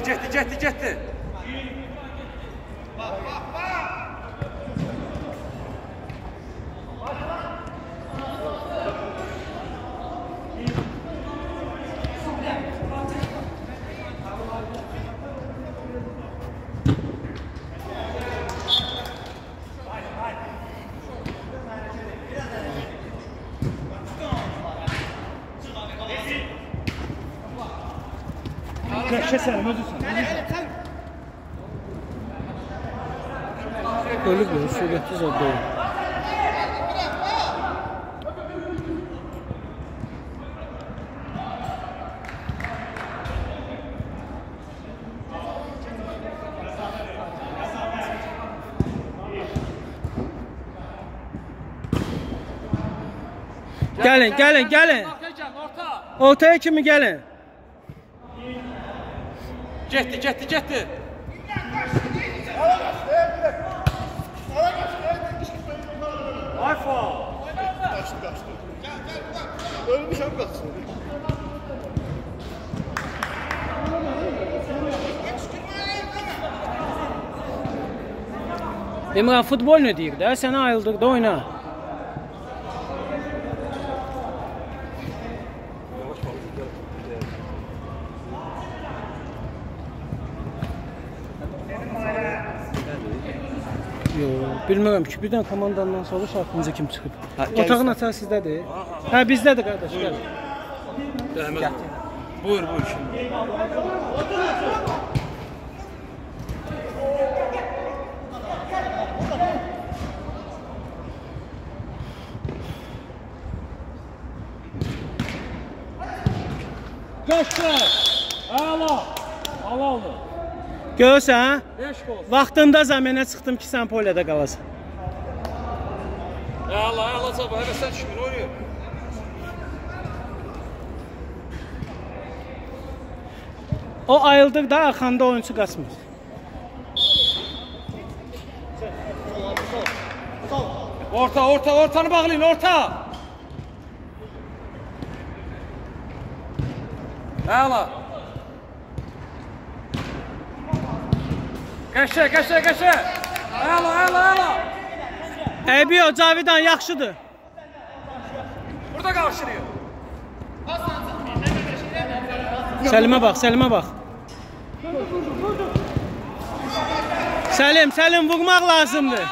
Cehdi, cehdi, cehdi. Bak, bak. Gelin, gelin, gelin. Ortaya kimi gəlin? Getdi, getdi, getdi. Ay faul. Qaçdı, qaçdı. Gəl, gəl, qaç. Ölmüşəm qaçsın. Emrah futbol ne deyir də? Sənə ayıldırdı oyna. Bilmirəm ki, birdən komandandan soruş aklınıza kim çıxıb. Otağın açar sizdədir. Hə, bizdədir qardaş, gəl. Əhməd. Buyur, buyur şimdi. Göster. Ala. Ala aldı. Görürsən? Vaxtında zəminə çıxdım ki, sən polyada qalasan. Əla, əla cavab, həvəsə düşmür, oynayır. O ayıldıqda arxanda oyuncu qaçmır. Orta, orta, ortanı bağlayın, orta! Əla! Qəşə, qəşə, qəşə. Əla, əla, əla. Əbi o, Cavidan yaxşıdır. Burada qarşılıyor. Səlimə bax, Səlimə bax. Səlim, Səlim vurmaq lazımdır.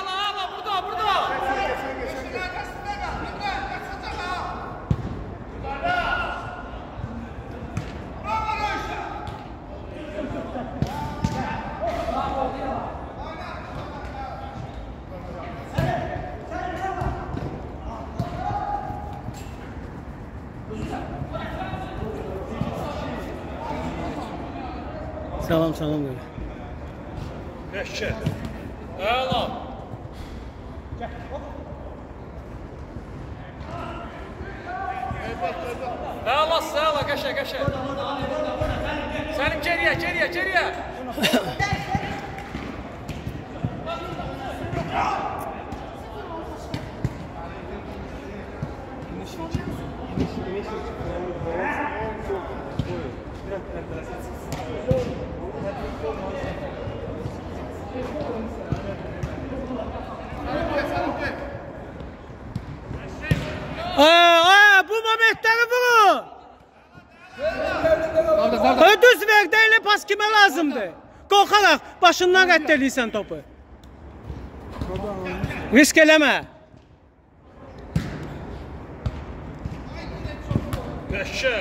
etmə lazımdır. Qorxaraq başından rədd eləyirsən topu. Risk eləmə. Qəşə.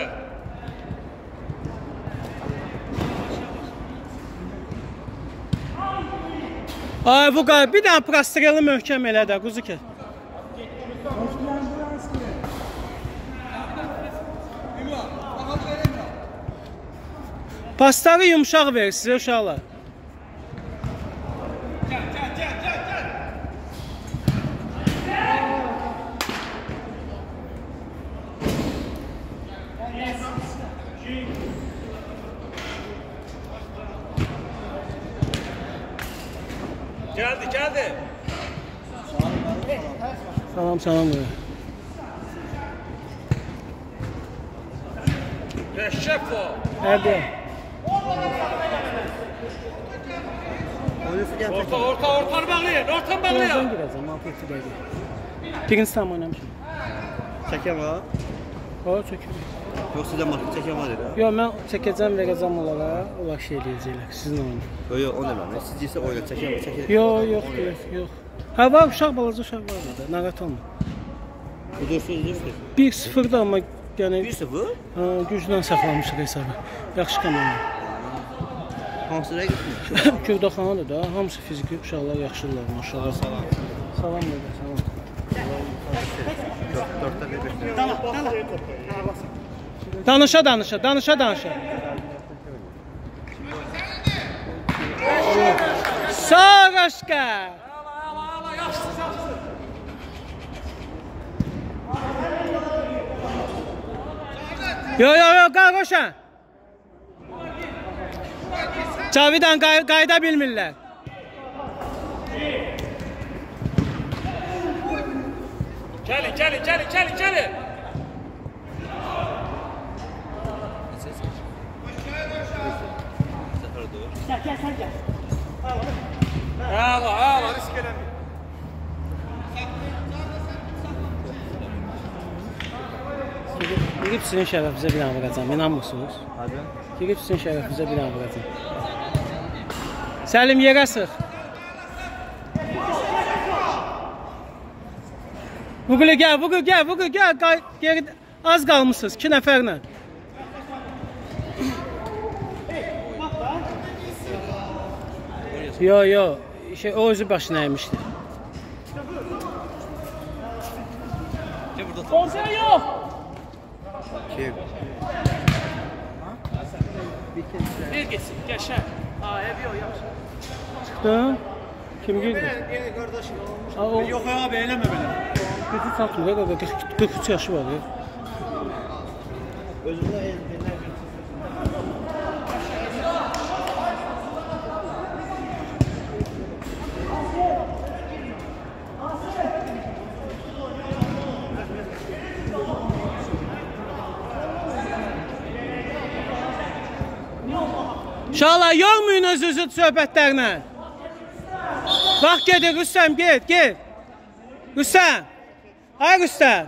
Ay bu qay, bir dənə prostreli möhkəm elə də, quzu ki. Pasları yumuşaq ver sizə uşaqlar. Geldi geldi. Salam salam. Salam salam. Birinci tam oynamışam. Çəkən var? Ha, çəkirəm. Yox, sizə marka çəkən var elə? Yox, mən çəkəcəm, verəcəm onlara, onlar şey eləyəcəklər, sizin oyunu. Yox, yox, o nə mənim? Siz deyirsə oyuna çəkən var, çəkən Yox, yox, yox, yox. Hə, var, uşaq, balaca uşaq var orada, narahat olma. Udursunuz, udursunuz? 1-0 da amma, yəni... 1-0? Hə, gücdən saxlamışıq hesabı. Yaxşı komanda. Hansı rəqib? Kürdaxanadır da, hamısı fiziki uşaqlar yaxşıdırlar, maşallah. Salam. Salam, salam. Dört, dörtte bir. Tamam, tamam. Danışa danışa, danışa danışa. Sağ qaşqa. Yo yo yo, qal qoşa. Cavidan qay qayda bilmirlər. Gelin gelin gelin gelin gelin. Gel gel sen gel. Ağla ağla risk eləmir. Yigib sizin şərəfinizə bir dənə vuracam. İnanmırsınız? Hadi. Yigib sizin şərəfinizə bir dənə vuracam. Səlim yerə sıx. Vurulu gəl, vurulu gəl, vurulu gəl. Qay, geri az qalmısınız 2 nəfərlə. Yo, yo. Şey o özü başına yemişdi. Kim burada? Korsan yox. Kim? Bir geçsin, geçer. Ha, ev yok, yaxşı. Çıxdı. Kim girdi? Yeni qardaşım. Yox, abi, eləmə belə. 43 çatmır da 43 yaşı var. Özündə İnşallah yormayın özünüzü söhbətlərlə. Vaxt gedir Rüstəm, get, get. Rüstəm. Ay Rüstəm.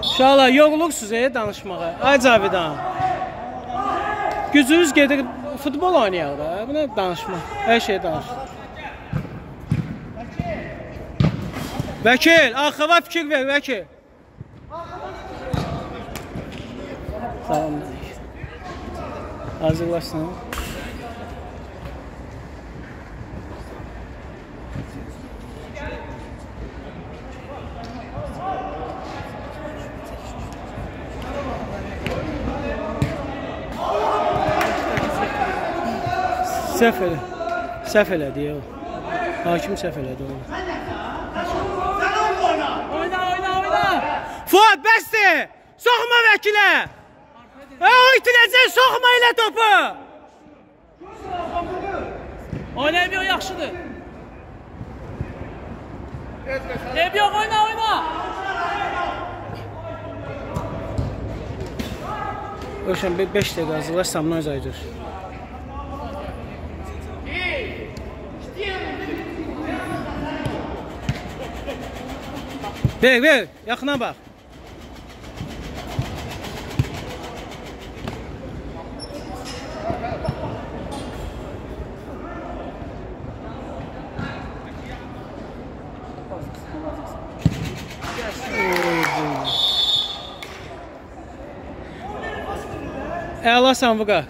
Uşaqlar, yoxluqsuz e, danışmağa. Ay Cavidan. Gücünüz gedir, futbol oynayaq da. Bu nə danışma? Hər şey danış. Vəkil, arxava fikir ver, vəkil. Salam hazırlaşsın. Səhv elə. Səhv elədi ya. Hakim səhv elədi onu. Oyna, oyna, oyna. Fuad, bəsdir. Soxma vəkilə. E oytinəcək soxma elə topu. Oynayamıyor yaxşıdır. Ev yok oyna oyna. Ölçən 5 dəqiqə hazırlar, Samnoy Zaydır. Bek bek yakına bak. alasan Vıqa.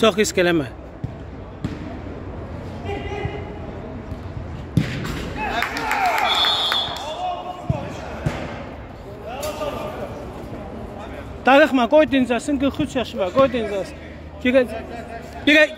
Çox risk eləmə. Tarix Magoy Denzas'ın 43 yaşı Magoy Denzas. Gel, gel,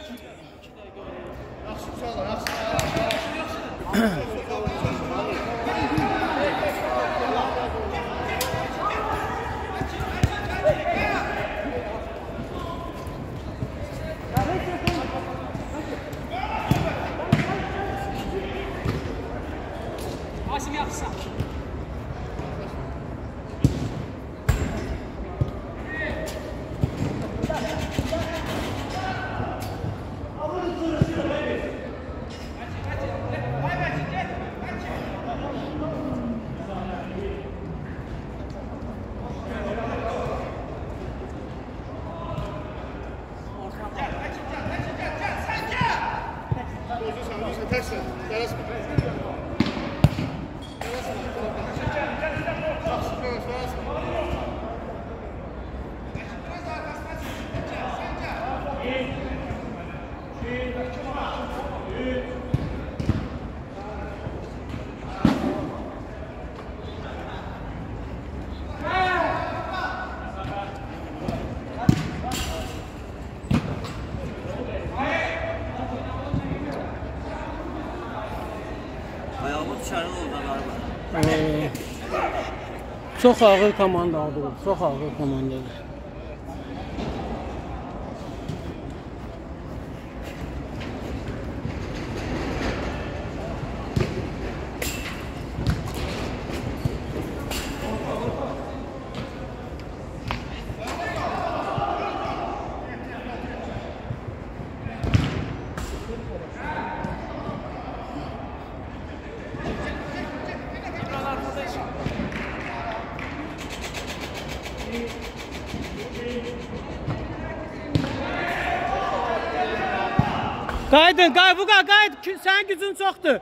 Çox ağır komandadır, çox ağır komandadır. Kaydın, kay bu kay, kay sen gücün çoktu.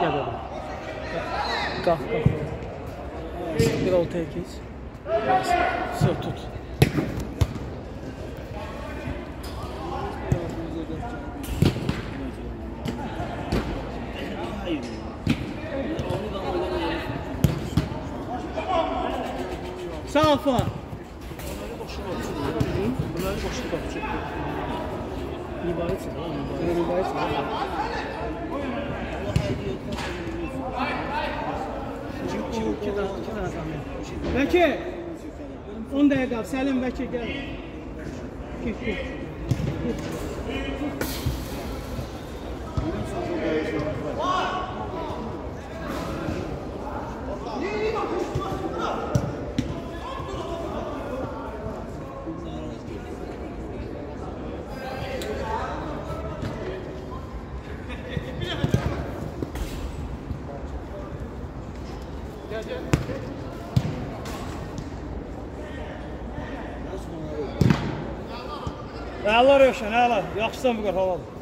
Gel oğlum. Kalk, kalk. Bir oltaya geç. Sır tut. Sağ ol Fuat. boşluq açıqdır. Rivayət edir, rivayət edir. Bəkir, 10 dəqiqə, Səlim Bəkir gəl. Git, git. Git. Əla Rövşən, əla. Yaxşısan bu qədər, haladır.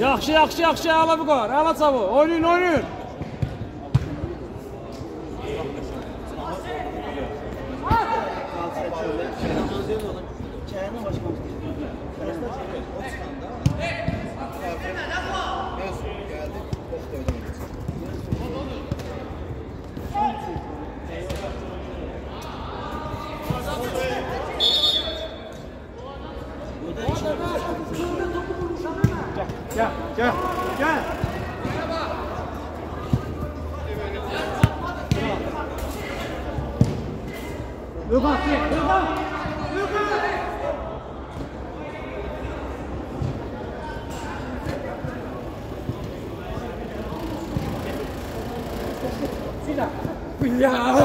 Yaxşı, yaxşı, yaxşı, ala bu qar, ala çabuk, oynayın, oynayın. 呀。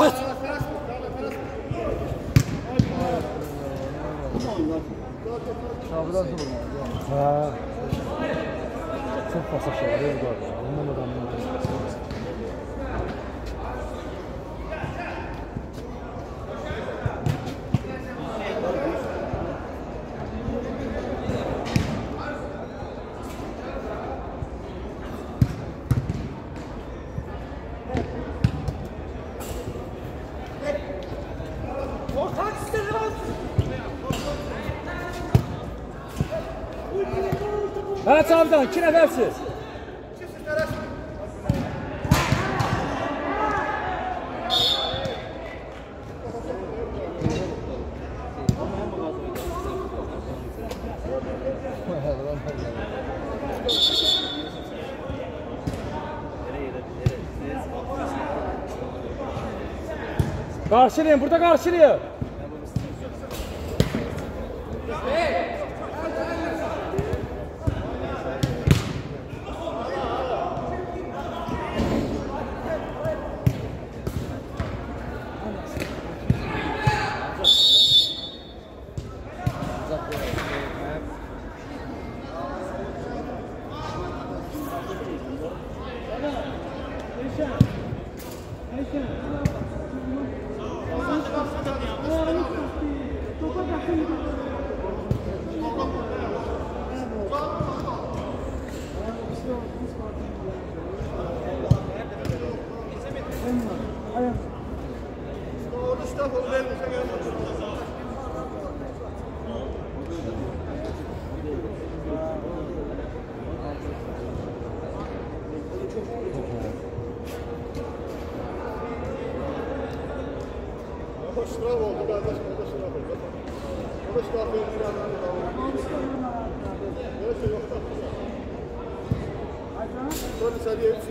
Mert Avdan iki nefersiz. Karşılayın burada karşılıyor. salut.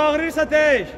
ağrıyırsa deyik.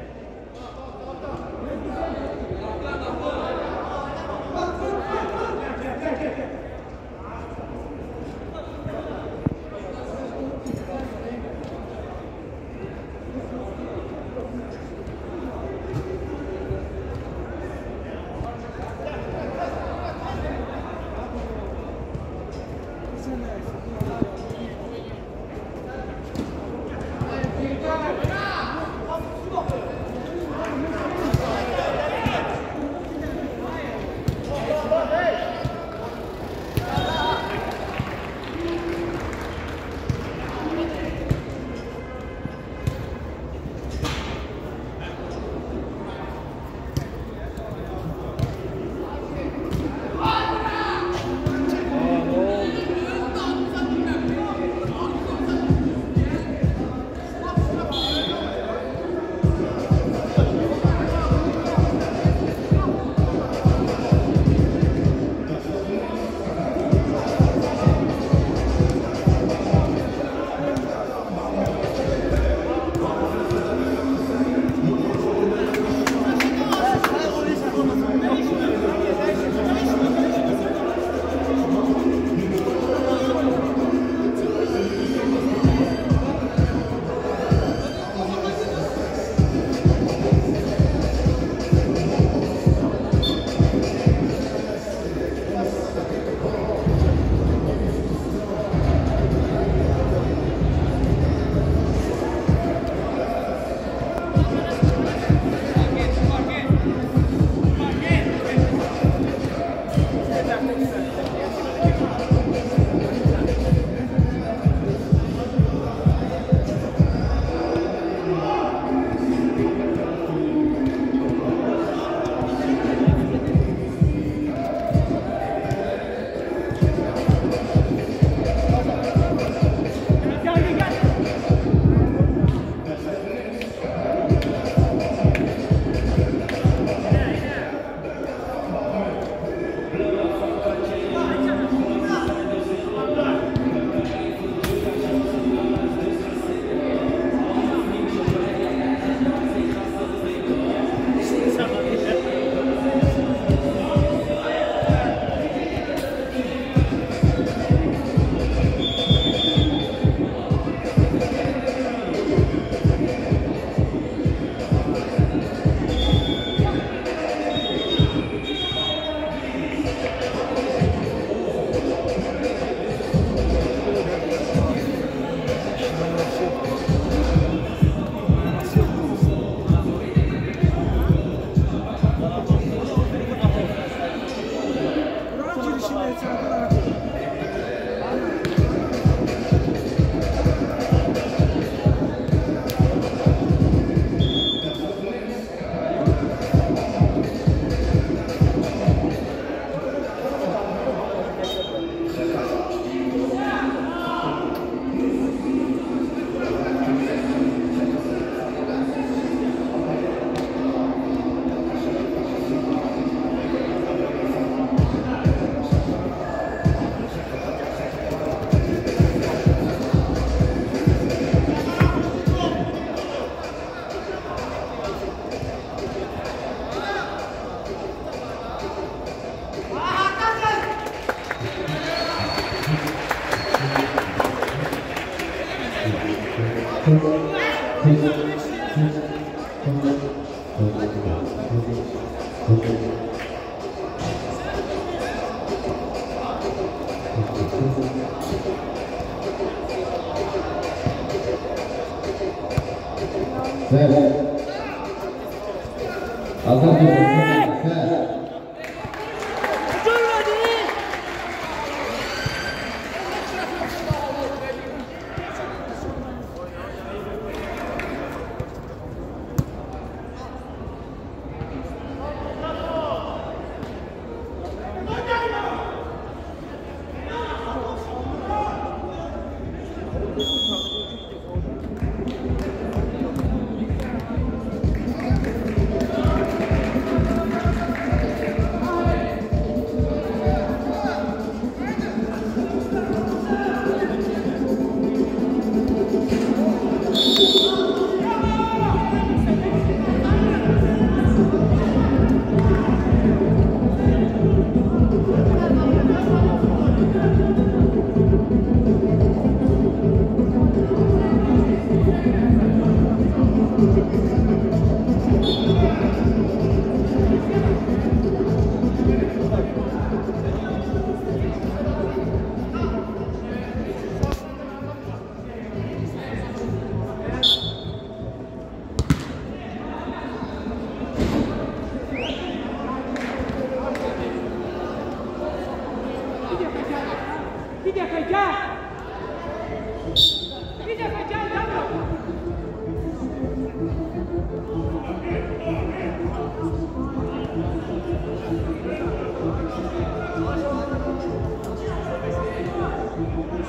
네. 네.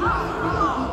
Ah!